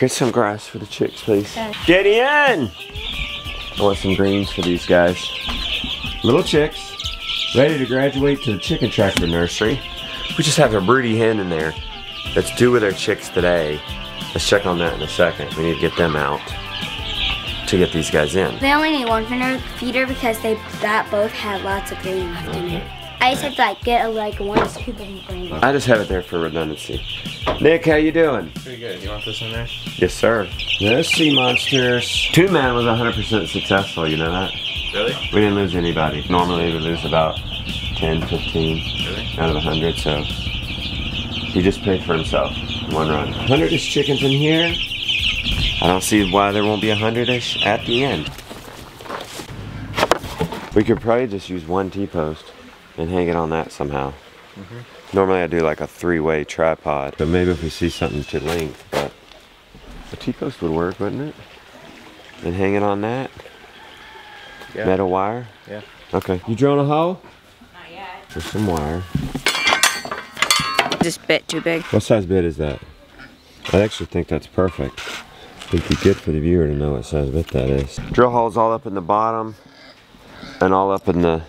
Get some grass for the chicks, please. Get in! I want some greens for these guys. Little chicks, ready to graduate to the chicken tractor nursery. We just have a broody hen in there that's due with their chicks today. Let's check on that in a second. We need to get them out to get these guys in. They only need one feeder, feeder because they that both had lots of grain left in it. I just have to like get a, like one scoop of grain. I just have it there for redundancy. Nick, how you doing? Pretty good. You want this in there? Yes, sir. There's sea monsters. Two man was 100% successful, you know that? Really? We didn't lose anybody. Normally we lose about 10, 15 Really? out of 100, so he just paid for himself one run. 100-ish chickens in here. I don't see why there won't be 100-ish at the end. We could probably just use one T-post and hang it on that somehow. Mm-hmm. Normally I do like a three-way tripod, but maybe if we see something to length, but a T-post would work, wouldn't it? And hang it on that. Yeah. Metal wire? Yeah. Okay. You drilling a hole? Not yet. There's some wire. Just a bit too big. What size bit is that? I actually think that's perfect. It'd be good for the viewer to know what size bit that is. Drill holes all up in the bottom and all up in the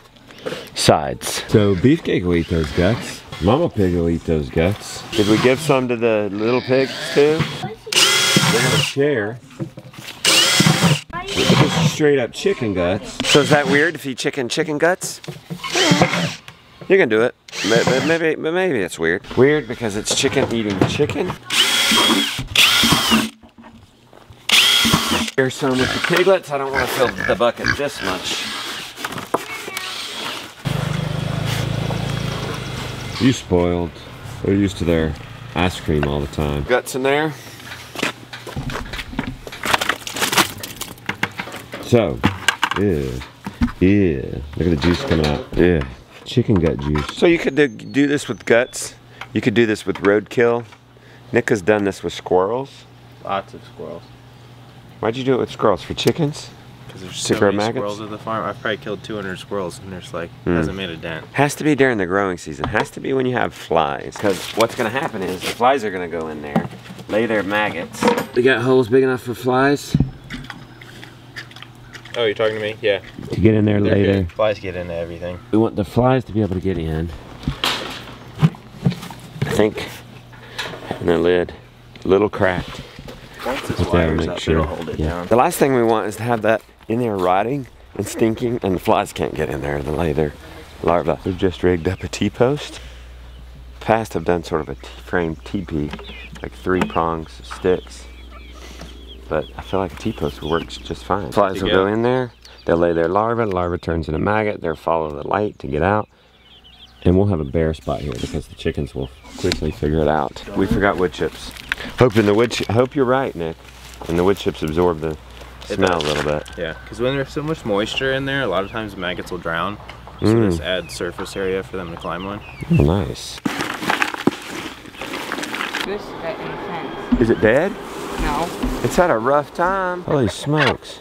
sides. So Beefcake will eat those guts. Mama Pig will eat those guts. Did we give some to the little pigs too? They're gonna share. This straight up chicken guts. So is that weird if you chicken chicken guts? You can do it. Ma- ma- Maybe, maybe it's weird. Weird because it's chicken eating chicken. Here's some with the piglets. I don't want to fill the bucket this much. You spoiled. They're used to their ice cream all the time. Guts in there. So, yeah, yeah. Look at the juice coming out. Yeah, chicken gut juice. So you could do, do this with guts. You could do this with roadkill. Nick has done this with squirrels. Lots of squirrels. Why'd you do it with squirrels? For chickens? Because there's To so grow many maggots? squirrels at the farm. I've probably killed 200 squirrels, and there's like Hmm. hasn't made a dent. Has to be during the growing season. Has to be when you have flies. Because what's going to happen is the flies are going to go in there, lay their maggots. We got holes big enough for flies Oh, you're talking to me? Yeah. to get in there They're later. good. Flies get into everything. We want the flies to be able to get in. I think and the lid a little cracked. Once this Put that wire's make up, sure. it'll hold it Yeah. down. The last thing we want is to have that in there rotting and stinking, and the flies can't get in there and lay their larvae. We've just rigged up a T-post. Past have done sort of a T-frame teepee, like three prongs, sticks. But I feel like a T-post works just fine. Flies will go. go in there. They'll lay their larva. Larva turns into a maggot. They'll follow the light to get out. And we'll have a bare spot here because the chickens will quickly figure it out. We forgot wood chips. Hoping the wood. Hope you're right, Nick. And the wood chips absorb the smell a little bit. Yeah, because when there's so much moisture in there, a lot of times maggots will drown. So Mm. this adds surface area for them to climb on. Oh, nice. Goose got in the fence. Is it dead? No. It's had a rough time. Holy smokes.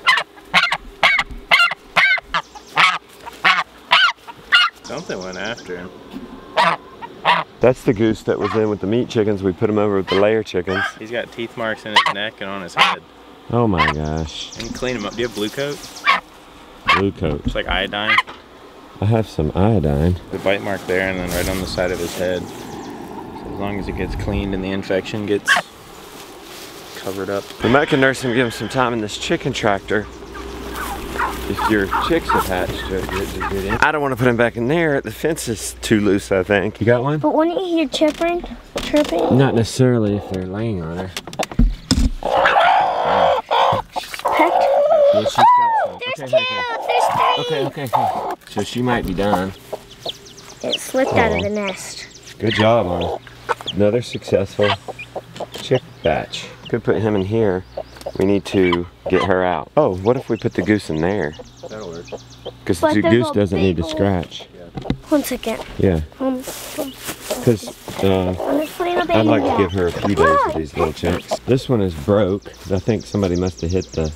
Something went after him. That's the goose that was in with the meat chickens. We put him over with the layer chickens. He's got teeth marks in his neck and on his head. Oh my gosh. And clean him up. Do you have Blu-Kote? Blue coat. It's like iodine. I have some iodine. The bite mark there and then right on the side of his head. So as long as it gets cleaned and the infection gets covered up. We might can nurse him, give him some time in this chicken tractor. If your chick's attached to it, good to get in. I don't want to put him back in there. The fence is too loose, I think. You got one? But wouldn't you hear chirping? Chirping? Not necessarily if they're laying on her. Pecked? Yeah, she's got some. Oh, there's Okay, two! okay, There's three! okay, okay, okay. So she might be done. It slipped out of the nest. Good job on it. Another successful chick batch. Could put him in here. We need to get her out. Oh, what if we put the goose in there? That'll work. Because the goose doesn't need to big hole. scratch. One second. Yeah, Um, because uh, I'm just putting a baby I'd like to give her a few days of these little chicks. This one is broke. I think somebody must have hit the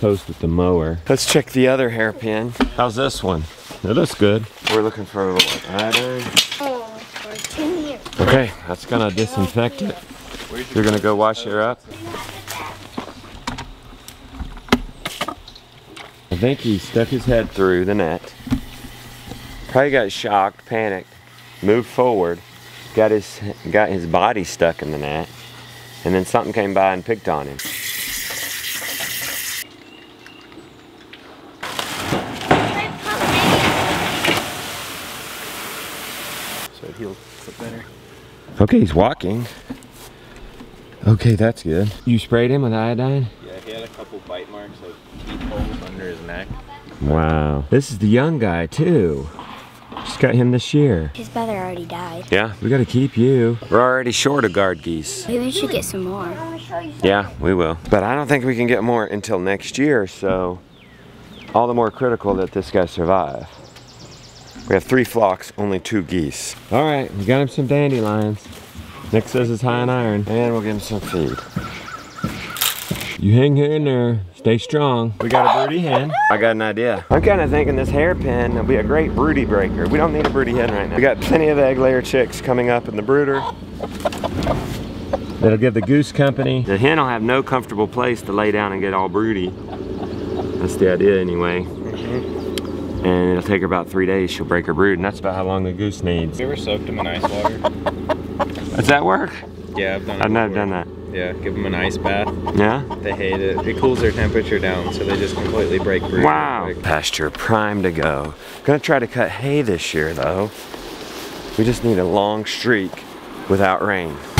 post with the mower. Let's check the other hairpin. How's this one? It looks good. We're looking for a little iodine. Oh, for 10 years. Okay, that's gonna disinfect it. You're gonna go wash her up. Think he stuck his head through the net. Probably got shocked, panicked, moved forward, got his got his body stuck in the net, and then something came by and picked on him. So he'll flip better. Okay, he's walking. Okay, that's good. You sprayed him with iodine? Yeah, he had a couple bite marks, like teeth holes under his neck. Wow. This is the young guy too. Just got him this year. His brother already died. Yeah, we gotta keep you. We're already short of guard geese. Maybe we should get some more. Yeah, we will. But I don't think we can get more until next year, so all the more critical that this guy survive. We have three flocks, only two geese. All right, we got him some dandelions. Nick says it's high in iron. And we'll give him some feed. You hang here in there. Stay strong. We got a broody hen. I got an idea. I'm kind of thinking this hairpin will be a great broody breaker. We don't need a broody hen right now. We got plenty of egg layer chicks coming up in the brooder. That'll give the goose company. The hen will have no comfortable place to lay down and get all broody. That's the idea anyway. Mm-hmm. And it'll take her about three days. She'll break her brood, and that's about how long the goose needs. You ever soaked them in ice water? Does that work? Yeah, I've done it I've never before. done that. Yeah, give them an ice bath. Yeah? They hate it. It cools their temperature down, so they just completely break brood. Wow. Pasture prime to go. Gonna try to cut hay this year though. We just need a long streak without rain. It's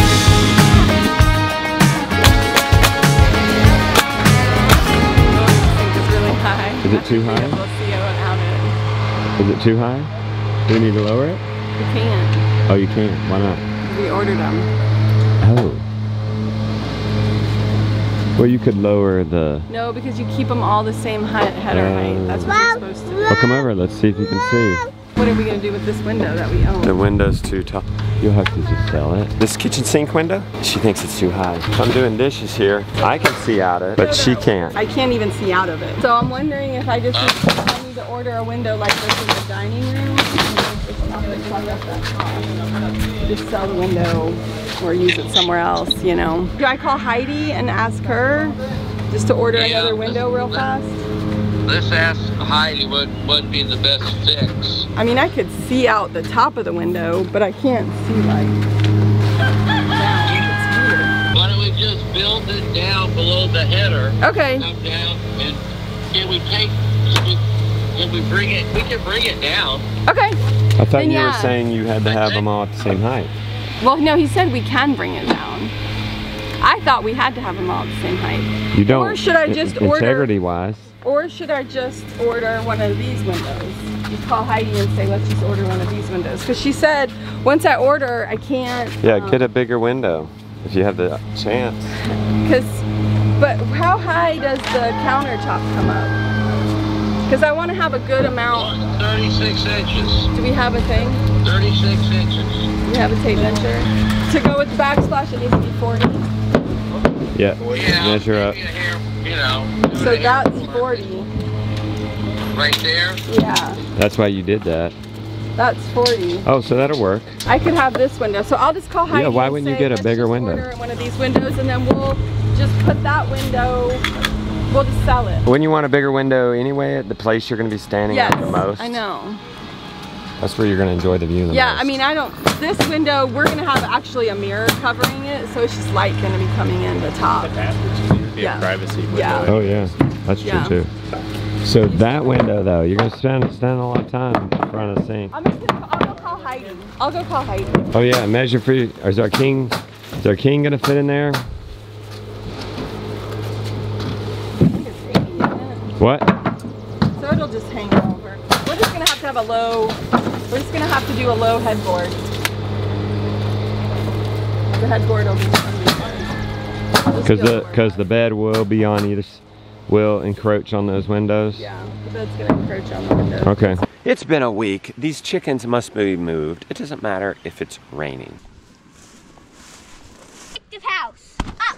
really high. Is it too high? We'll see without it. Is it too high? Do we need to lower it? We can't. Oh, you can't. Why not? We ordered them. Oh. Well, you could lower the. No, because you keep them all the same height, header uh, height. That's what you're supposed to do. Oh, come over. Let's see if you can see. What are we gonna do with this window that we own? The window's too tall. You'll have to just sell it. This kitchen sink window? She thinks it's too high. I'm doing dishes here. I can see out of it, but she can't. I can't even see out of it. So I'm wondering if I just if I need to order a window like this in the dining room. Just sell the window or use it somewhere else, you know. Do I call Heidi and ask her just to order Yeah, another window real fast? Let's ask Heidi what would be the best fix. I mean, I could see out the top of the window, but I can't see like Why don't we just build it down below the header. Okay. come down, and can we take, can we bring it, we can bring it down. Okay. I thought Then you were saying you had to have them all at the same height. Well, no, he said we can bring it down. I thought we had to have them all at the same height. You don't. Or should I just order- Integrity wise. Or should I just order one of these windows? Just call Heidi and say, let's just order one of these windows. Because she said, once I order, I can't. Yeah, um, get a bigger window if you have the chance. Because, but how high does the countertop come up? Because I want to have a good amount. 36 inches, Do we have a thing? 36 inches. Do we have a tape measure? To go with the backsplash, it needs to be 40. Yeah. Yeah, Measure up. hair, you know. So that's 40. Right there. Yeah, That's why you did that. that's 40. Oh, so that'll work. I could have this window. So I'll just call Heidi. Yeah, why wouldn't you get a bigger window?" Order one of these windows, and then we'll just put that window. We'll just sell it. When you want a bigger window anyway, at the place you're going to be standing Yes, at the most, I know. that's where you're going to enjoy the view the Yeah, most. I mean, I don't. This window, we're gonna have actually a mirror covering it, so it's just light gonna be coming in the top. That's what to be Yeah. a privacy window. Yeah. Oh yeah, that's Yeah. true too. So that window though, you're going to spend spend a lot of time in front of the sink. I'm just gonna. I'll go call Heidi. I'll go call Heidi. Oh yeah, measure for you. Is our king? Is our king going to fit in there? I think it's 80, isn't it? What? So it'll just hang over. We're just gonna have to have a low. We're just gonna have to do a low headboard. The headboard will be. Because the because the bed will be on either will encroach on those windows. Yeah, the bed's gonna encroach on the window. Okay. It's been a week. These chickens must be moved. It doesn't matter if it's raining. Active house. Up.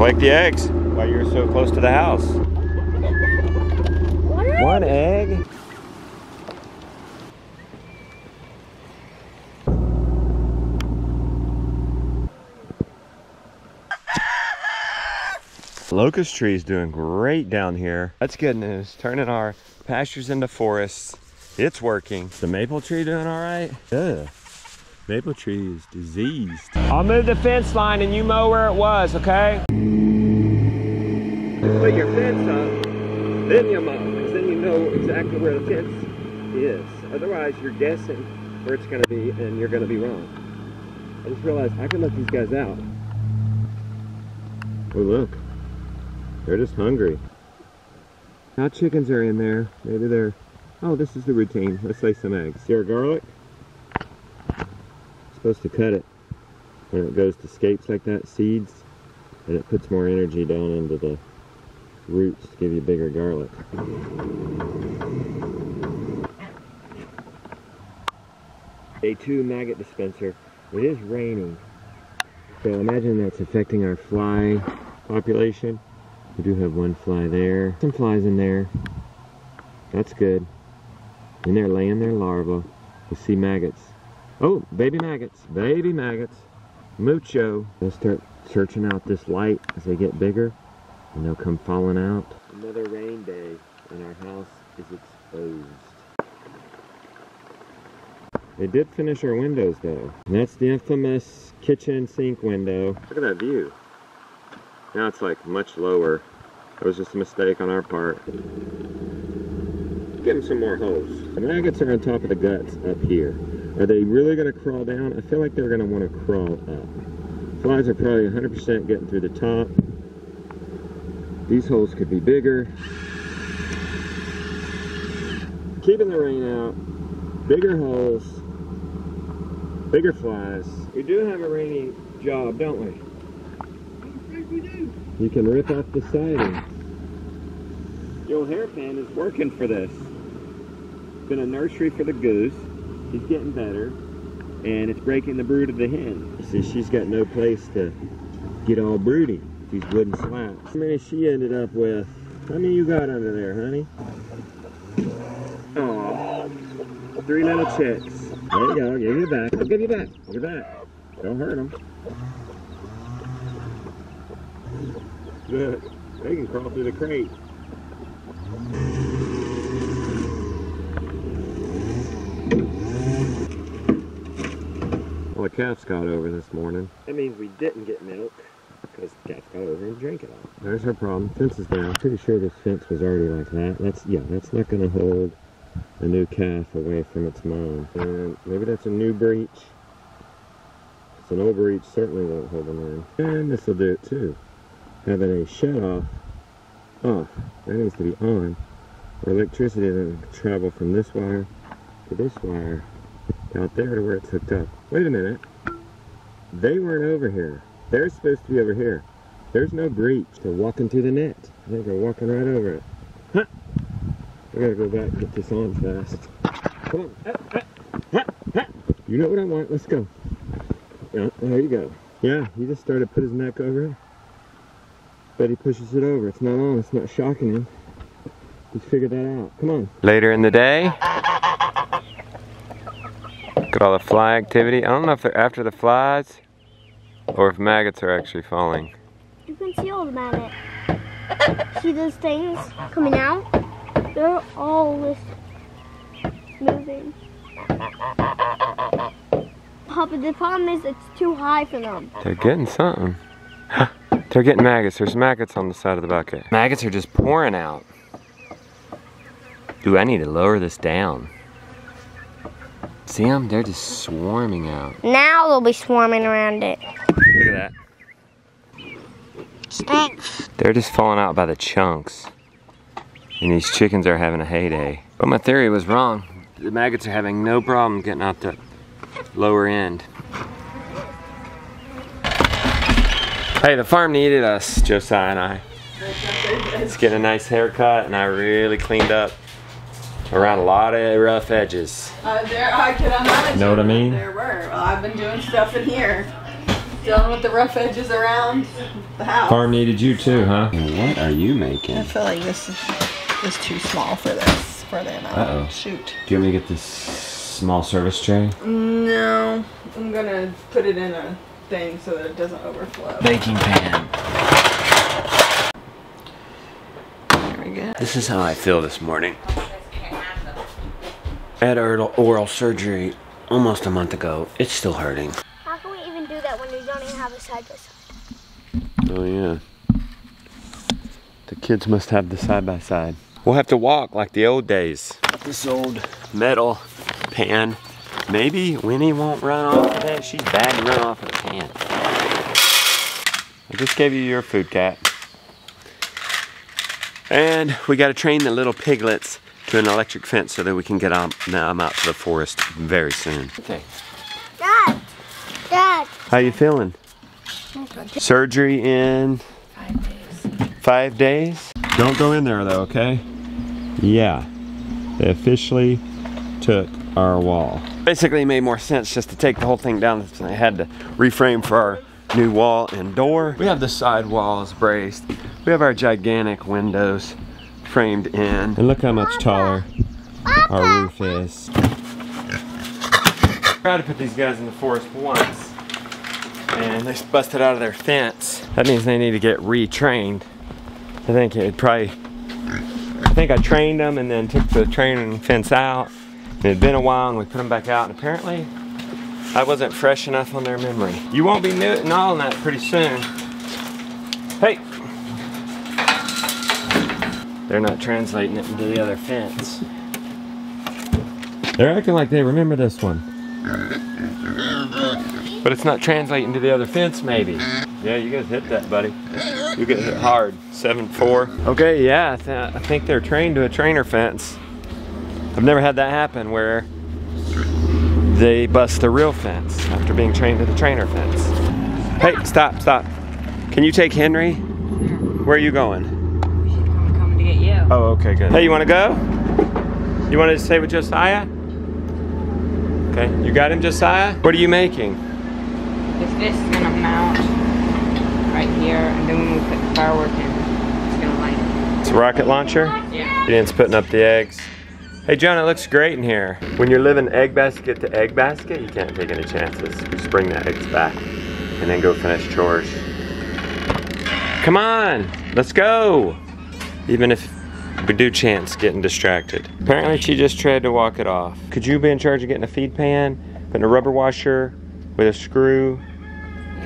Collect the eggs while you're so close to the house. One egg? Locust tree is doing great down here. That's good news. Turning our pastures into forests. It's working. The maple tree doing all right? Yeah. Maple tree is diseased. I'll move the fence line and you mow where it was, okay? Put your fence up, then you mow, because then you know exactly where the fence is. Otherwise, you're guessing where it's gonna be and you're gonna be wrong. I just realized I can let these guys out. Oh look, they're just hungry. Now chickens are in there. Maybe they're, oh this is the routine. Let's lay some eggs. Here, garlic. Supposed to cut it when it goes to scapes like that, seeds, and it puts more energy down into the roots to give you bigger garlic. Day two maggot dispenser. It is raining. So imagine that's affecting our fly population. We do have one fly there. Some flies in there. That's good. And they're laying their larvae. We see maggots. Oh, baby maggots. Baby maggots. Mucho. They'll start searching out this light as they get bigger. And they'll come falling out. Another rain day and our house is exposed. They did finish our windows though. And that's the infamous kitchen sink window. Look at that view. Now it's like much lower. That was just a mistake on our part. Give them some more holes. The maggots are on top of the guts up here. Are they really gonna crawl down? I feel like they're gonna wanna crawl up. Flies are probably 100% getting through the top. These holes could be bigger. Keeping the rain out. Bigger holes. Bigger flies. We do have a rainy job, don't we? We do. You can rip off the siding. Your hairpin is working for this. It's been a nursery for the goose. He's getting better. And it's breaking the brood of the hen. See, she's got no place to get all broody. These wooden slats. How many she ended up with? How many you got under there, honey? Oh, three little chicks. There you go. I'll give you back. I'll give you back. I'll give you back. Don't hurt them. Look, they can crawl through the crate. Well, the calves got over this morning. That means we didn't get milk because calves got over and drank it all. There's our problem. Fence is down. Pretty sure this fence was already like that. That's yeah. That's not going to hold a new calf away from its mom. And maybe that's a new breach. It's an old breach. Certainly won't hold them in. And this will do it too. Having a shut off off. That needs to be on. Or electricity doesn't travel from this wire to this wire out there to where it's hooked up. Wait a minute. They weren't over here. They're supposed to be over here. There's no breach. They're walking through the net. I think they're walking right over it. Huh. I gotta go back and get this on fast. Come on. You know what I want. Let's go. Yeah, there you go. Yeah, he just started to put his neck over it. But he pushes it over. It's not on. It's not shocking him. He's figured that out. Come on. Later in the day. Look at all the fly activity. I don't know if they're after the flies or if maggots are actually falling. You can see all the maggots. see those things coming out? They're always moving. Papa, the problem is it's too high for them. They're getting something. They're getting maggots. There's maggots on the side of the bucket. Maggots are just pouring out. Ooh, I need to lower this down. See them? They're just swarming out. Now they'll be swarming around it. Look at that. Stinks. They're just falling out by the chunks. And these chickens are having a heyday. But my theory was wrong. The maggots are having no problem getting out the lower end. Hey, the farm needed us, Josiah and I. It's getting a nice haircut and I really cleaned up around a lot of rough edges. Uh, there, I can imagine. Know what I mean? There were. Well, I've been doing stuff in here. Dealing with the rough edges around the house. Farm needed you too, huh? What are you making? I feel like this is, is too small for this, for the amount. Uh-oh. Shoot. Do you want me to get this small service tray? No, I'm gonna put it in a thing so that it doesn't overflow. Baking pan. There we go. This is how I feel this morning. I had oral, oral surgery almost a month ago. It's still hurting. How can we even do that when we don't even have a side by side? Oh yeah. The kids must have the side by side. We'll have to walk like the old days. This old metal pan. Maybe Winnie won't run off of it. She's bad to run off of the pan. I just gave you your food cat. And we got to train the little piglets to an electric fence so that we can get them out, out to the forest very soon. Okay. Dad! Dad! How you feeling? Surgery in Five days. five days. Don't go in there though, okay? Yeah. They officially took our wall. Basically it made more sense just to take the whole thing down. So I had to reframe for our new wall and door. We have the side walls braced. We have our gigantic windows framed in. And look how much taller our roof is. I Tried to put these guys in the forest once and they busted out of their fence. That means they need to get retrained. I think it probably, I think I trained them and then took the training fence out. It had been a while and we put them back out and apparently I wasn't fresh enough on their memory. You won't be newting all that pretty soon. Hey! They're not translating it into the other fence. They're acting like they remember this one. But it's not translating to the other fence, maybe. Yeah, you guys hit that, buddy. You get hit hard. 7-4. Okay, yeah, I, th I think they're trained to a trainer fence. I've never had that happen where they bust the real fence after being trained to the trainer fence. Hey, stop, stop. Can you take Henry? Where are you going? Coming to get you. Oh, okay, good. Hey, you want to go? You want to stay with Josiah? Okay, you got him, Josiah? What are you making? If this is gonna mount right here, and then when we put the firework in, it's gonna light it. It's a rocket launcher? Yeah. Ian's putting up the eggs. Hey, John, it looks great in here. When you're living egg basket to egg basket, you can't take any chances. Just bring the eggs back and then go finish chores. Come on, let's go. Even if we do chance getting distracted. Apparently she just tried to walk it off. Could you be in charge of getting a feed pan, putting a rubber washer with a screw,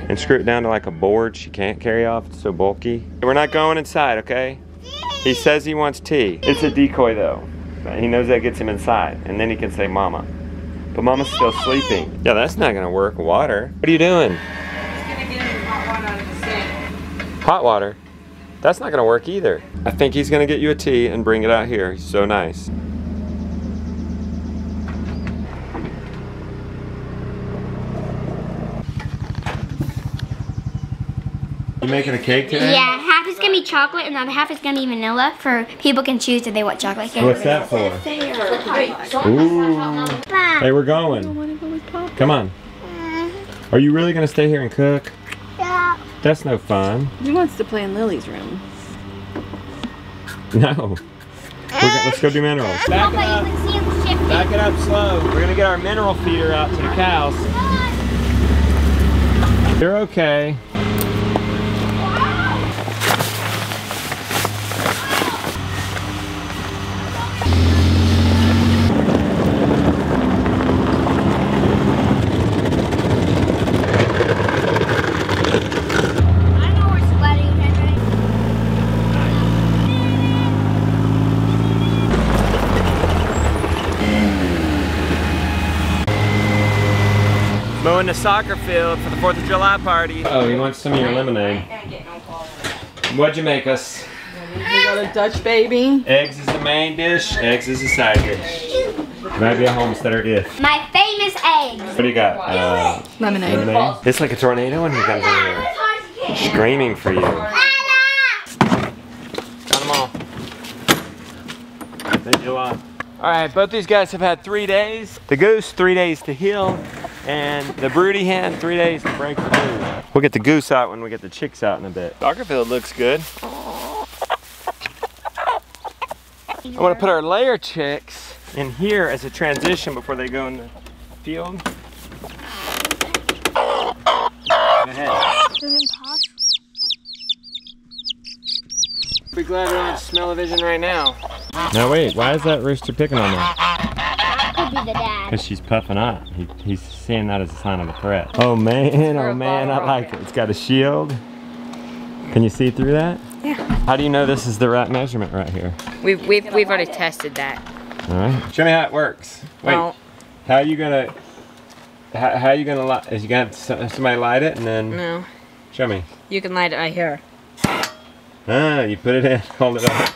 and screw it down to like a board she can't carry off, it's so bulky. We're not going inside, okay? He says he wants tea. It's a decoy though. He knows that gets him inside, and then he can say mama. But mama's still sleeping. Yeah, that's not gonna work. Water. What are you doing? It's gonna get him hot water That's not gonna work either. I think he's gonna get you a tea and bring it out here. He's so nice. You making a cake today? Yeah, half is gonna be chocolate and the other half is gonna be vanilla for people can choose if they want chocolate cake. What's that for? Ooh. Hey, we're going. Come on. Are you really gonna stay here and cook? Yeah. That's no fun. He wants to play in Lily's room. No. We're go- let's go do minerals. Back it up. you can see them shifting. Back it up slow. We're gonna get our mineral feeder out to the cows. You're okay. I know we're sweating, Henry. Mowing the soccer field for the 4th of July party. Oh, he wants some of your lemonade. Ain't getting no water. What'd you make us? We got a Dutch baby. Eggs is the main dish, eggs is the side dish. Might be a homesteader if. My famous eggs. What do you got? Uh, Lemonade. lemonade? It's like a tornado when he comes in here. Screaming for you. Got them all. Thank you a lot. All right, both these guys have had three days. The goose, three days to heal. And the broody hen, three days to break the brood. We'll get the goose out when we get the chicks out in a bit. Dockerfield looks good. I want to put our layer chicks in here as a transition before they go in the field. Go ahead. Be glad we don't have smell-o-vision right now. Now wait, why is that rooster picking on me? Could be the dad. Because she's puffing up. He, he's seeing that as a sign of a threat. Oh man, oh man, I like it. It's got a shield. Can you see through that? Yeah. How do you know this is the right measurement right here? We've we've we've already tested that. All right. Show me how it works. Wait. Well, How you gonna? How, how you gonna light? Is you gonna have somebody light it and then no. show me? You can light it right here. Ah, you put it in, hold it up.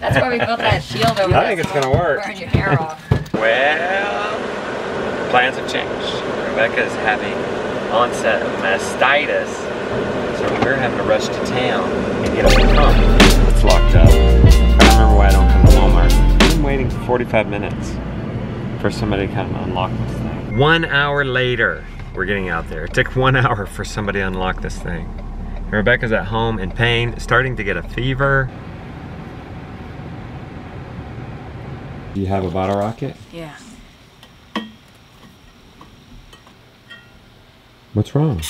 That's why we built that shield over I think it's gonna work. Burn your hair off. Well, plans have changed. Rebecca is having onset of mastitis, so we're having to rush to town and get a pump. It's locked up. I remember why I don't come to Walmart. I've been waiting for 45 minutes for somebody to come unlock this thing. One hour later, we're getting out there. It took one hour for somebody to unlock this thing. Rebecca's at home in pain, starting to get a fever. Do you have a bottle rocket? Yeah. What's wrong?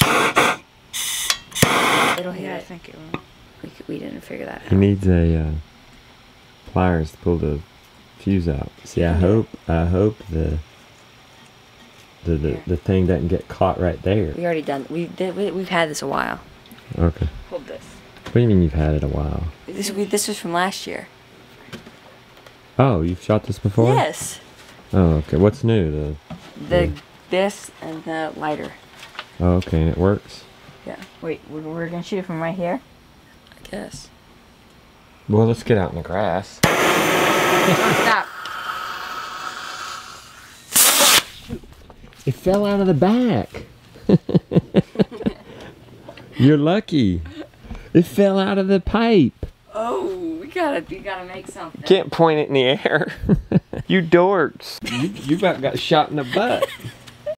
It'll hit. I think it will. We, c- we didn't figure that out. He needs a uh, pliers to pull the fuse out. See, I hope, I hope the the the, the thing doesn't get caught right there. We already done. We did. We, we've had this a while. Okay. Hold this. What do you mean you've had it a while? This we, this was from last year. Oh, you've shot this before? Yes. Oh, okay. What's new? The The this and the lighter. oh, okay, and it works. Yeah. Wait, we're, we're gonna shoot it from right here. I guess. Well, let's get out in the grass. Stop. It fell out of the back. You're lucky. It fell out of the pipe. Oh, we gotta we gotta make something. Can't point it in the air. you dorks. You, you about got shot in the butt.